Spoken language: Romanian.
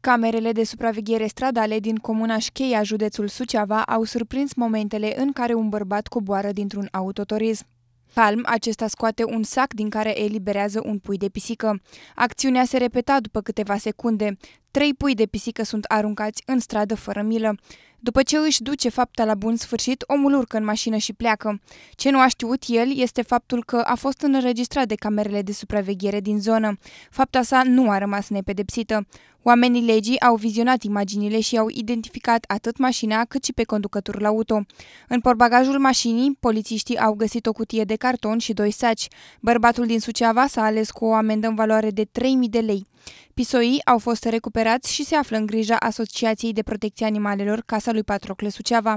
Camerele de supraveghere stradale din comuna Șcheia, județul Suceava, au surprins momentele în care un bărbat coboară dintr-un autoturism. Palm, acesta scoate un sac din care eliberează un pui de pisică. Acțiunea se repeta după câteva secunde. Trei pui de pisică sunt aruncați în stradă fără milă. După ce își duce fapta la bun sfârșit, omul urcă în mașină și pleacă. Ce nu a știut el este faptul că a fost înregistrat de camerele de supraveghere din zonă. Fapta sa nu a rămas nepedepsită. Oamenii legii au vizionat imaginile și au identificat atât mașina cât și pe conducătorul auto. În porbagajul mașinii, polițiștii au găsit o cutie de carton și doi saci. Bărbatul din Suceava s-a ales cu o amendă în valoare de 3.000 de lei. Pisoii au fost recuperați și se află în grija Asociației de Protecție Animalelor Casa lui Patrocle Suceava.